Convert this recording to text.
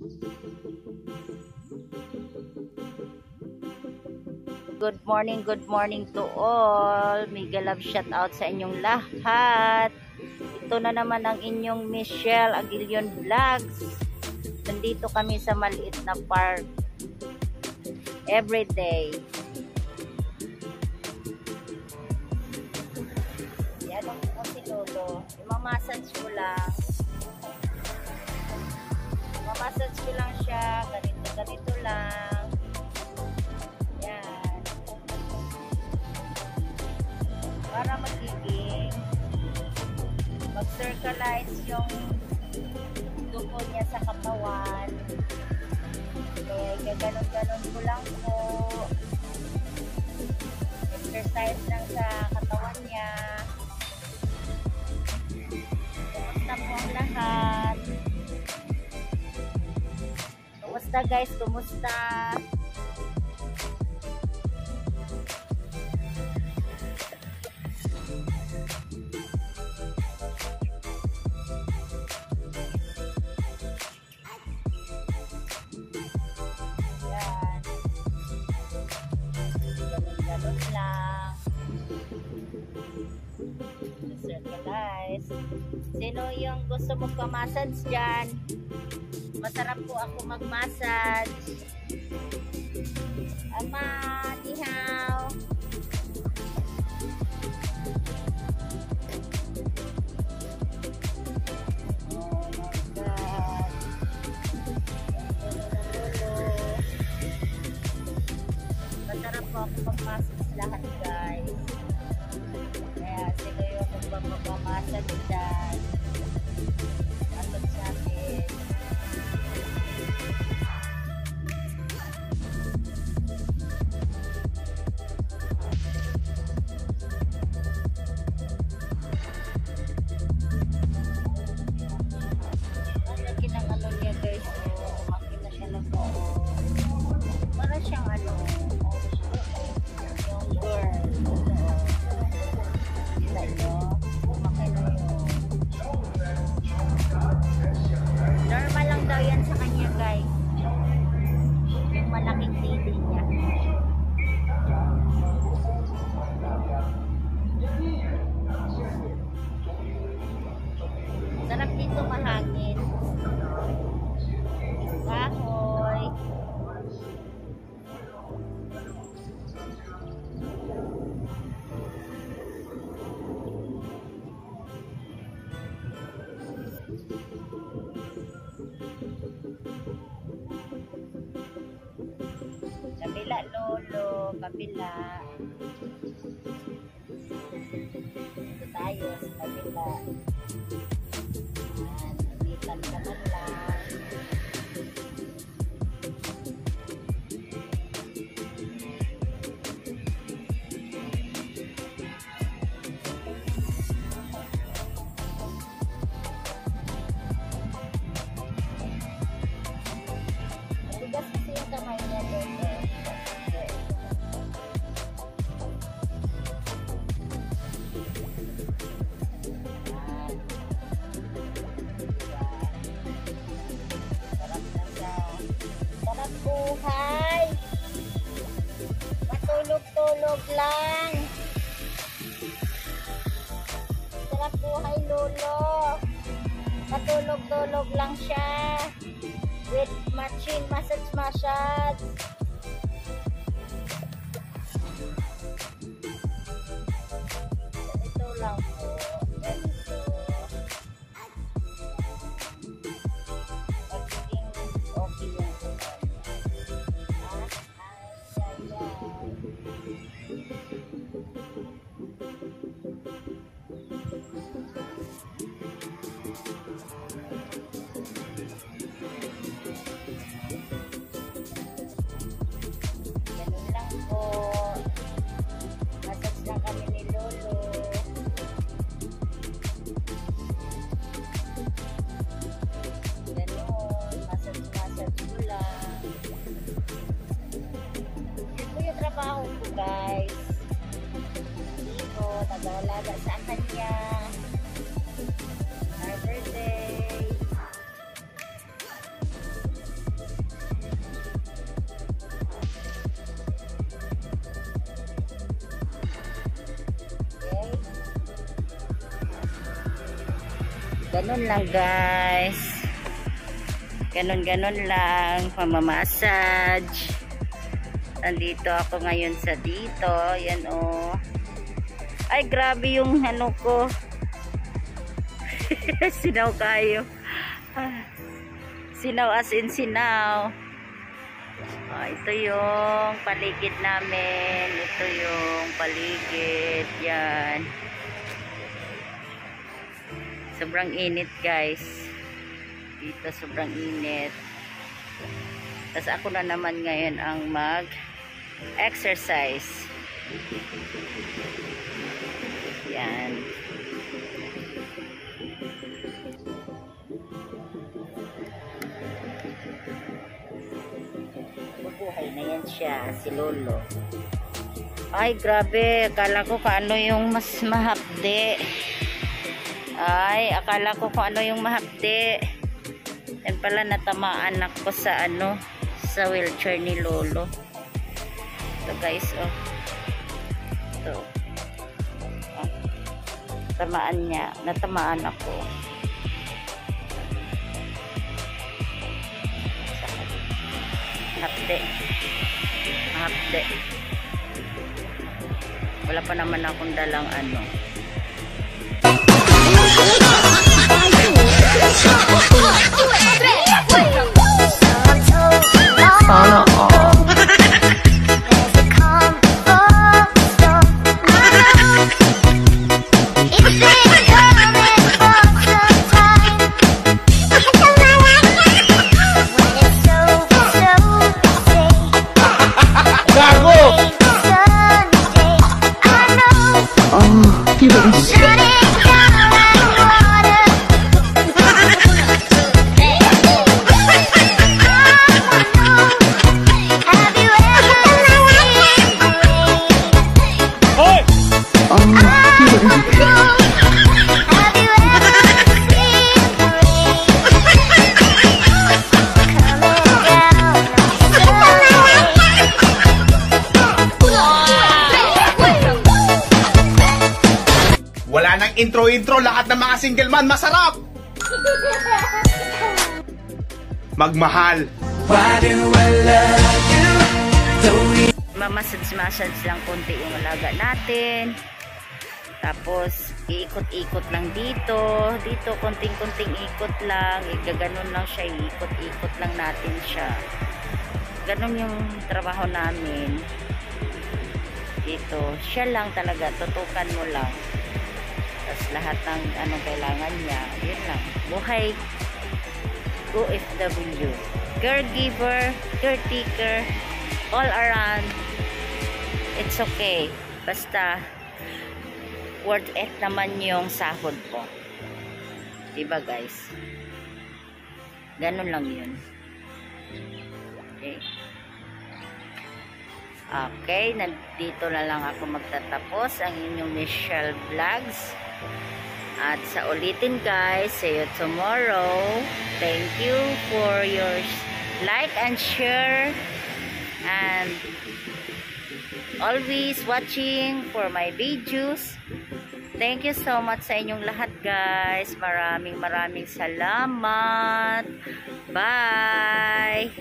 Good morning, good morning to all. Mega love shout out sa inyong lahat. Ito na naman ang inyong Michelle Aguilion Vlogs. Nandito kami sa maliit na park. Every day. Yan ang si Lolo. Imamassage ko lang. Imamassage ko lang siya. Ganito, ganito lang. Yan. para magiging mag-circulize yung dugo niya sa katawan. Kaya gaganon-ganon ko lang po. Exercise lang sa Kumusta guys? Kumusta? Sino yung gusto magpamassage dyan? Masarap po ako magmassage. Ama, nihaw. Oh. Masarap po ako pagmasok lahat dito mahangin. Kahoy. Kabila, lolo. Kabila. Dito tayo sa. Buhay. Matulog-tulog lang. Sarap buhay, lolo. Matulog-tulog lang siya. With machine massage massage. Ito lang pag-aalaga sa kanya. Happy birthday! Ganun lang guys. Ganun-ganun lang. Pamamassage. Nandito ako ngayon sa dito. Yan o. Oh. Ay grabe yung ano ko. sinaw kayo. Ah, Sinaw as in sinaw. Ah, ito yung paligid namin. Ito yung paligid. Yan. Sobrang init guys. Dito sobrang init. Tapos ako na naman ngayon ang mag exercise. Yan. Mabuhay na yan siya, si Lolo. Ay, grabe. Akala ko kaano yung mas mahapde. Ay, akala ko kung ano yung mahapde. Yan pala natamaan ako sa ano, sa wheelchair ni Lolo. Ito guys, oh. Ito. Tamaan niya. Natamaan ako. Mahapde. Mahapde. Wala pa naman akong dalang ano. Intro-intro, lahat ng mga single man masarap! Magmahal. Mamassage-massage lang konti yung alaga natin. Tapos, iikot-ikot lang dito. Dito, konting-konting ikot lang. Igaganon lang siya. Iikot-ikot lang natin siya. Ganon yung trabaho namin. Dito. Siya lang talaga. Tutukan mo lang. Tapos lahat ng anong kailangan niya. Yun lang. Buhay OFW. Caregiver, caretaker, all around. It's okay. Basta worth it naman yung sahod ko. Diba guys? Ganun lang yun. Okay. Okay, nandito na lang ako magtatapos ang inyong Michelle Vlogs. At sa ulitin guys, see you tomorrow. Thank you for your like and share and always watching for my videos. Thank you so much sa inyong lahat guys. Maraming maraming salamat. Bye!